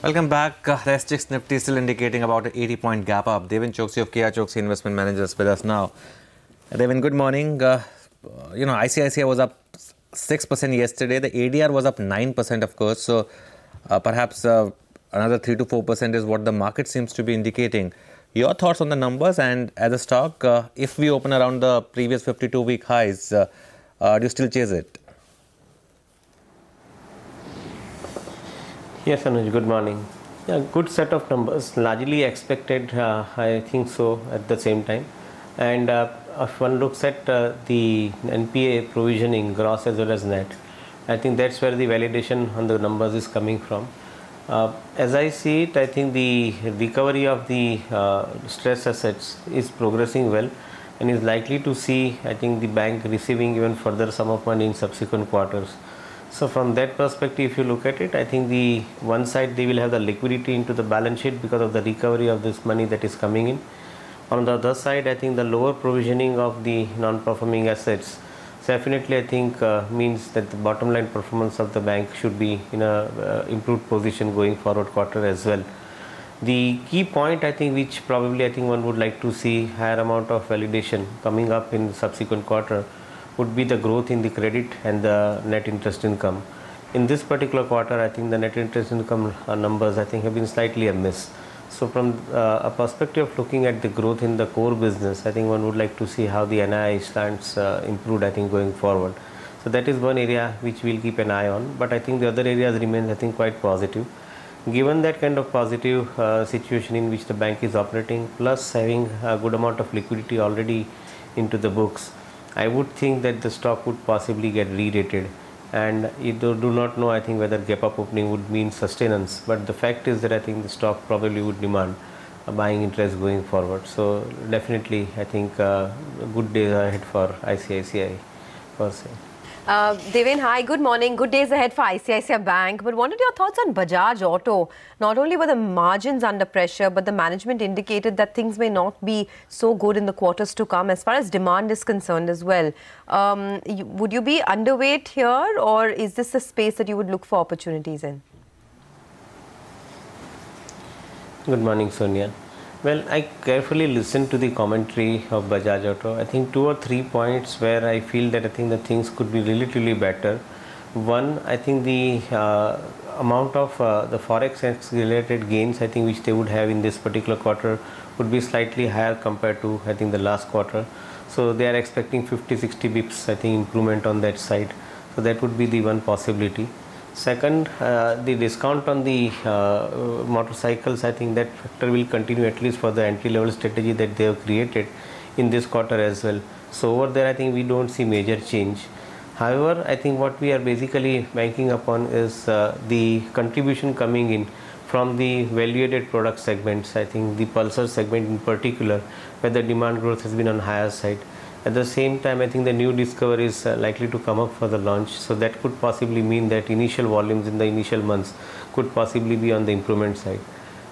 Welcome back. Uh, the SGX Nifty still indicating about an 80 point gap up. Deven Choksey of KR Choksey Investment Managers with us now. Deven, good morning. Uh, you know, ICICI was up 6% yesterday. The ADR was up 9%, of course. So uh, perhaps uh, another 3 to 4% is what the market seems to be indicating. Your thoughts on the numbers and as a stock, uh, if we open around the previous 52 week highs, uh, do you still chase it? Yes, Anuj, good morning. Yeah, good set of numbers, largely expected, uh, I think so, at the same time. And uh, if one looks at uh, the NPA provisioning, gross as well as net, I think that's where the validation on the numbers is coming from. Uh, as I see it, I think the recovery of the uh, stress assets is progressing well and is likely to see, I think, the bank receiving even further sum of money in subsequent quarters. So from that perspective, if you look at it, I think the one side they will have the liquidity into the balance sheet because of the recovery of this money that is coming in. On the other side, I think the lower provisioning of the non-performing assets definitely I think uh, means that the bottom line performance of the bank should be in a uh, improved position going forward quarter as well. The key point I think which probably I think one would like to see higher amount of validation coming up in subsequent quarter would be the growth in the credit and the net interest income. In this particular quarter, I think the net interest income uh, numbers I think have been slightly amiss. So from uh, a perspective of looking at the growth in the core business, I think one would like to see how the NII stands uh, improved. I think going forward. So that is one area which we'll keep an eye on. But I think the other areas remain I think quite positive. Given that kind of positive uh, situation in which the bank is operating, plus having a good amount of liquidity already into the books, I would think that the stock would possibly get re-rated. And you do not know I think whether gap up opening would mean sustenance. But the fact is that I think the stock probably would demand a buying interest going forward. So definitely I think uh, good days ahead for ICICI per se. Uh, Deven, hi, good morning. Good days ahead for ICICI Bank. But wanted your thoughts on Bajaj Auto. Not only were the margins under pressure, but the management indicated that things may not be so good in the quarters to come as far as demand is concerned as well. Um, you, would you be underweight here, or is this a space that you would look for opportunities in? Good morning, Sonia. Well, I carefully listened to the commentary of Bajaj Auto. I think two or three points where I feel that I think the things could be relatively better. One, I think the uh, amount of uh, the forex related gains I think which they would have in this particular quarter would be slightly higher compared to I think the last quarter. So they are expecting 50-60 bips I think improvement on that side. So that would be the one possibility. Second, uh, the discount on the uh, motorcycles, I think that factor will continue at least for the entry level strategy that they have created in this quarter as well. So over there, I think we don't see major change. However, I think what we are basically banking upon is uh, the contribution coming in from the value-added product segments. I think the Pulsar segment in particular, where the demand growth has been on higher side at the same time, I think the new discovery is uh, likely to come up for the launch. So that could possibly mean that initial volumes in the initial months could possibly be on the improvement side.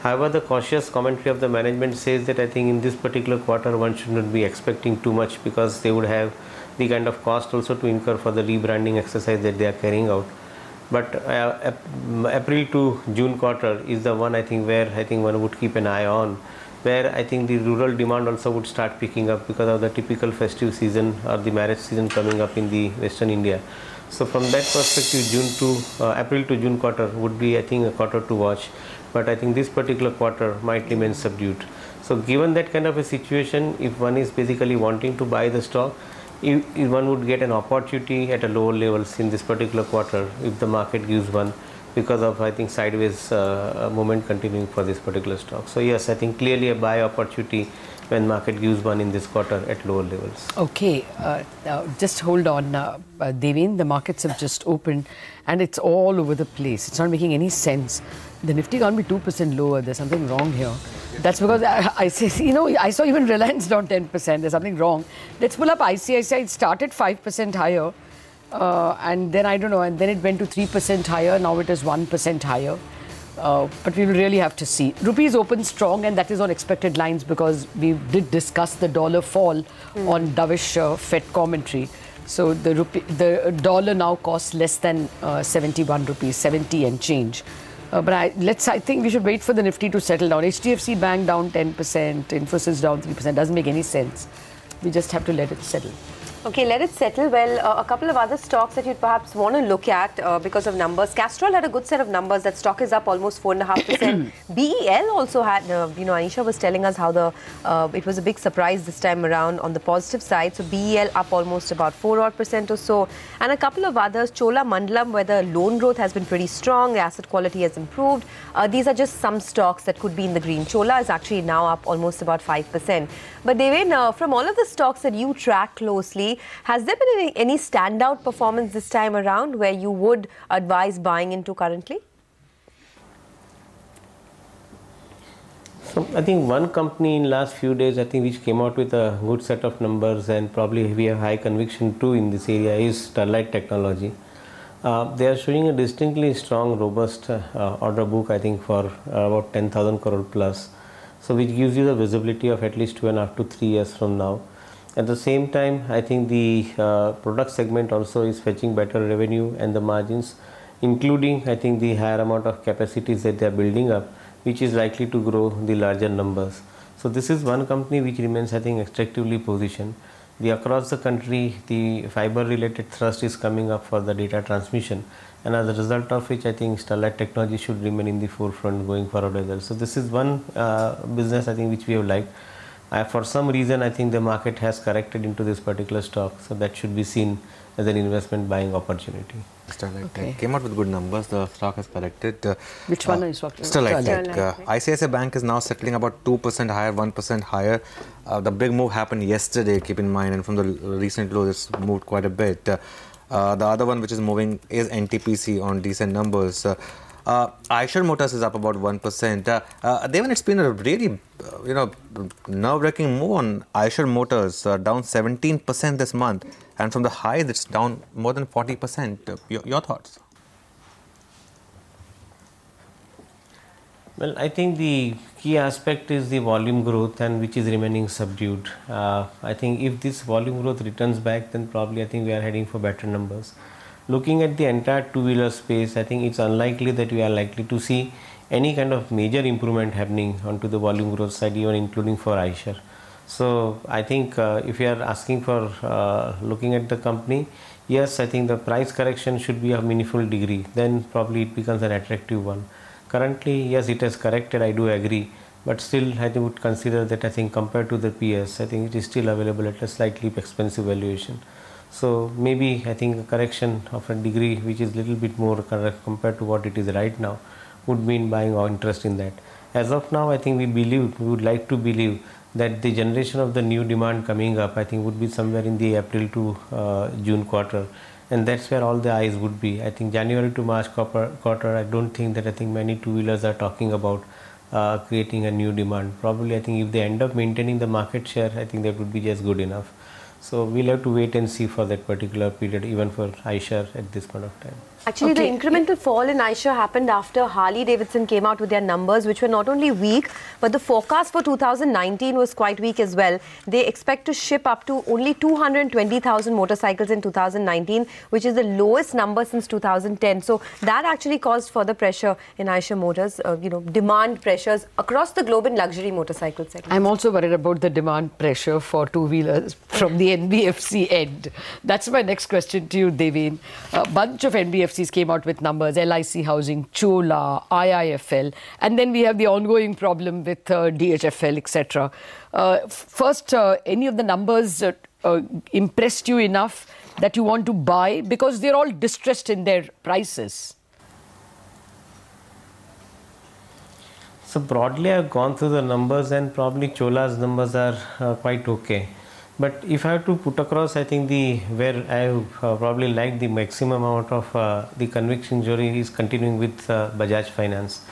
However, the cautious commentary of the management says that I think in this particular quarter one should not be expecting too much because they would have the kind of cost also to incur for the rebranding exercise that they are carrying out. But uh, April to June quarter is the one I think where I think one would keep an eye on where I think the rural demand also would start picking up because of the typical festive season or the marriage season coming up in the western India. So from that perspective, June to uh, April to June quarter would be I think a quarter to watch, but I think this particular quarter might remain subdued. So given that kind of a situation, if one is basically wanting to buy the stock, if, if one would get an opportunity at a lower levels in this particular quarter if the market gives one because of I think sideways uh, moment continuing for this particular stock. So yes, I think clearly a buy opportunity when market gives one in this quarter at lower levels. Okay, uh, just hold on, uh, uh, Deven. The markets have just opened, and it's all over the place. It's not making any sense. The Nifty can't be two percent lower. There's something wrong here. That's because I, I say, you know, I saw even Reliance down ten percent. There's something wrong. Let's pull up ICICI. It started five percent higher. Uh, and then I don't know, and then it went to 3% higher. Now it is 1% higher. Uh, but we will really have to see. Rupees opened strong, and that is on expected lines because we did discuss the dollar fall mm. on dovish uh, Fed commentary. So the rupee, the dollar now costs less than uh, 71 rupees, 70 and change. Uh, but I, let's. I think we should wait for the Nifty to settle down. HDFC Bank down 10%, Infosys down 3%. Doesn't make any sense. We just have to let it settle. Okay, let it settle. Well, uh, a couple of other stocks that you'd perhaps want to look at uh, because of numbers. Castrol had a good set of numbers. That stock is up almost 4.5%. BEL also had, uh, you know, Anisha was telling us how the uh, it was a big surprise this time around on the positive side. So BEL up almost about 4 odd percent or so. And a couple of others, Cholamandalam, where the loan growth has been pretty strong, the asset quality has improved. Uh, these are just some stocks that could be in the green. Chola is actually now up almost about 5%. But Deven, uh, from all of the stocks that you track closely, has there been any, any standout performance this time around where you would advise buying into currently? So I think one company in last few days, I think which came out with a good set of numbers and probably we have high conviction too in this area is Sterlite Technology. Uh, they are showing a distinctly strong, robust uh, order book. I think for about 10,000 crore plus. So which gives you the visibility of at least two and a half to three years from now. At the same time, I think the uh, product segment also is fetching better revenue and the margins, including I think the higher amount of capacities that they are building up, which is likely to grow the larger numbers. So this is one company which remains I think extractively positioned. The across the country, the fiber related thrust is coming up for the data transmission and as a result of which I think Sterlite technology should remain in the forefront going forward as well. So this is one uh, business I think which we have liked. Uh, for some reason, I think the market has corrected into this particular stock, so that should be seen as an investment buying opportunity. Sterlite Okay. Tech came out with good numbers. The stock has corrected. Uh, Which one are you talking about? Sterlite Sterlite Tech. Uh, ICICI Bank is now settling about 2% higher, 1% higher. Uh, the big move happened yesterday, keep in mind, and from the recent low, it's moved quite a bit. Uh, uh, the other one which is moving is NTPC on decent numbers. Uh, uh, Eicher Motors is up about 1%. Uh, uh, Deven, it's been a really, uh, you know, nerve-wracking move on Eicher Motors, uh, down 17% this month. And from the highs, it's down more than 40%. Uh, your, your thoughts? Well, I think the key aspect is the volume growth and which is remaining subdued. Uh, I think if this volume growth returns back, then probably I think we are heading for better numbers. Looking at the entire two-wheeler space, I think it's unlikely that we are likely to see any kind of major improvement happening onto the volume growth side, even including for Eicher. So I think uh, if you are asking for uh, looking at the company, yes, I think the price correction should be of meaningful degree. Then probably it becomes an attractive one. Currently, yes, it has corrected. I do agree, but still, I would consider that. I think compared to the PS, I think it is still available at a slightly expensive valuation. So maybe I think a correction of a degree, which is little bit more correct compared to what it is right now, would mean buying our interest in that. As of now, I think we believe we would like to believe that the generation of the new demand coming up, I think, would be somewhere in the April to uh, June quarter, and that's where all the eyes would be. I think January to March quarter, I don't think that I think many two wheelers are talking about uh, creating a new demand. Probably, I think if they end up maintaining the market share, I think that would be just good enough. So we'll have to wait and see for that particular period, even for Eicher at this point of time. Actually, Okay. the incremental fall in Eicher happened after Harley Davidson came out with their numbers, which were not only weak, but the forecast for 2019 was quite weak as well. They expect to ship up to only 220,000 motorcycles in 2019, which is the lowest number since 2010. So that actually caused further pressure in Eicher Motors, uh, you know, demand pressures across the globe in luxury motorcycle segment. I'm also worried about the demand pressure for two wheelers from the NBFC end. That's my next question to you, Deven. A bunch of NBFCs came out with numbers LIC Housing, Chola, IIFL, and then we have the ongoing problem with uh, DHFL, etc. Uh, first, uh, any of the numbers uh, impressed you enough that you want to buy because they're all distressed in their prices? So broadly, I've gone through the numbers, and probably Chola's numbers are uh, quite okay. But if I have to put across, I think the where I uh, probably liked the maximum amount of uh, the conviction jury is continuing with uh, Bajaj Finance.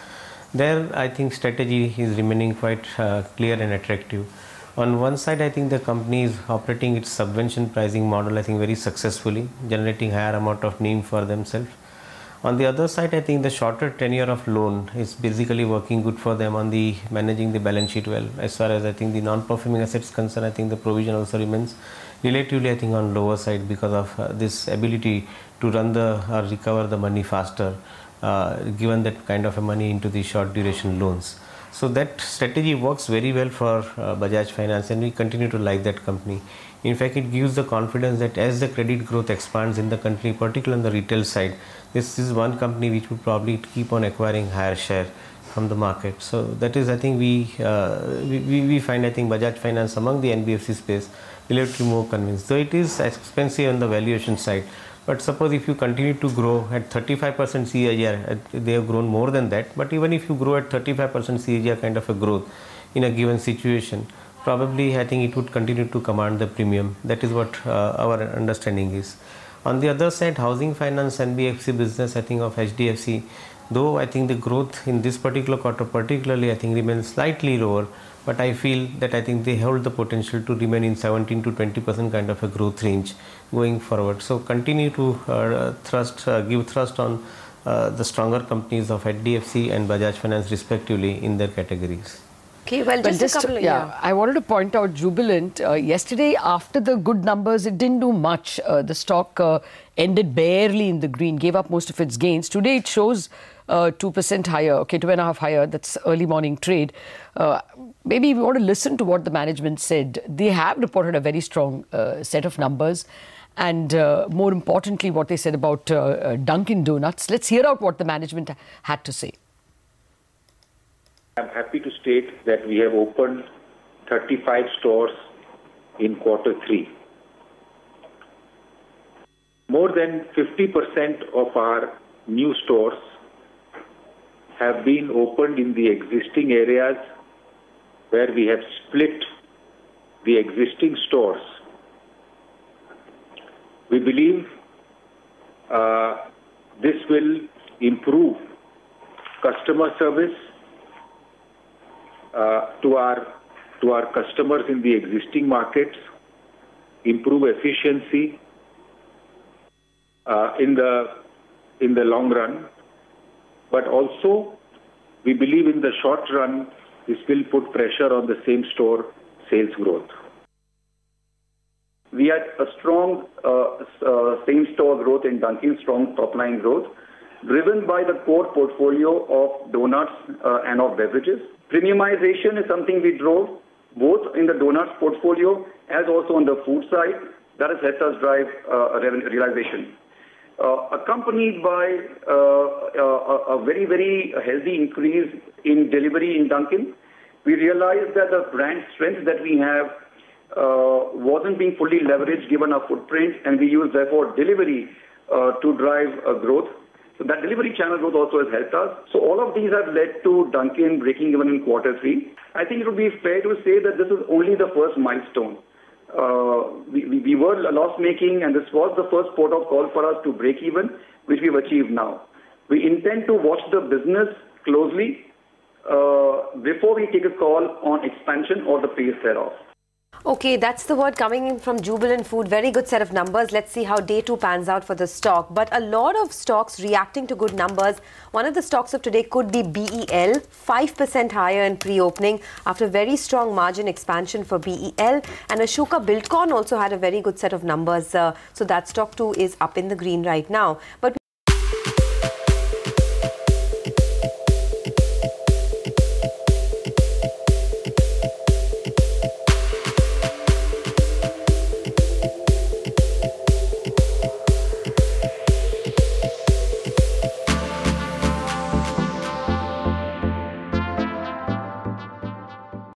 There, I think strategy is remaining quite uh, clear and attractive. On one side, I think the company is operating its subvention pricing model, I think, very successfully, generating higher amount of name for themselves. On the other side, I think the shorter tenure of loan is basically working good for them on the managing the balance sheet well. As far as I think the non-performing assets concerned, I think the provision also remains relatively, I think, on lower side because of uh, this ability to run the or recover the money faster. uh, given that kind of a money into the short duration loans. So that strategy works very well for uh, Bajaj Finance and we continue to like that company. In fact, it gives the confidence that as the credit growth expands in the country, particularly on the retail side, this is one company which would probably keep on acquiring higher share from the market. So that is, I think we, uh, we, we find, I think Bajaj Finance among the NBFC space little more convinced. Though it is expensive on the valuation side, but suppose if you continue to grow at 35% CAGR, they have grown more than that. But even if you grow at 35% CAGR kind of a growth in a given situation, probably I think it would continue to command the premium. That is what uh, our understanding is. On the other side, housing finance NBFC business, I think of HDFC, though I think the growth in this particular quarter, particularly, I think remains slightly lower but I feel that I think they hold the potential to remain in 17 to 20 percent kind of a growth range going forward. So continue to uh, thrust, uh, give thrust on uh, the stronger companies of HDFC and Bajaj Finance respectively in their categories. Okay, well, just, just, a couple. yeah, yeah, I wanted to point out Jubilant. Uh, yesterday, after the good numbers, it didn't do much. Uh, the stock uh, ended barely in the green, gave up most of its gains. Today, it shows uh, 2% higher, okay, two and a half higher. That's early morning trade. Maybe we want to listen to what the management said. They have reported a very strong uh, set of numbers. And uh, more importantly, what they said about uh, uh, Dunkin' Donuts. Let's hear out what the management had to say. I'm happy to state that we have opened 35 stores in quarter three. More than 50% of our new stores have been opened in the existing areas where we have split the existing stores. We believe uh, this will improve customer service uh, to our to our customers in the existing markets, improve efficiency uh, in the in the long run, but also we believe in the short run, this will put pressure on the same store sales growth. We had a strong uh, uh, same store growth in Dunkin', strong top line growth, driven by the core portfolio of donuts uh, and of beverages. Premiumization is something we drove both in the donuts portfolio as also on the food side. That has helped us drive realization. Uh, accompanied by uh, a very, very healthy increase in delivery in Dunkin'. We realized that the brand strength that we have uh, wasn't being fully leveraged given our footprint, and we use therefore delivery to drive growth. So that delivery channel growth also has helped us. So all of these have led to Dunkin' breaking even in quarter three. I think it would be fair to say that this is only the first milestone. Uh, we, we were loss making and this was the first port of call for us to break even, which we've achieved now. We intend to watch the business closely uh, before we take a call on expansion or the pace thereof. Okay, that's the word coming in from Jubilant Food. Very good set of numbers. Let's see how day two pans out for the stock. But a lot of stocks reacting to good numbers. One of the stocks of today could be BEL, 5% higher in pre-opening after very strong margin expansion for BEL. And Ashoka Buildcon also had a very good set of numbers. Uh, so that stock too is up in the green right now. But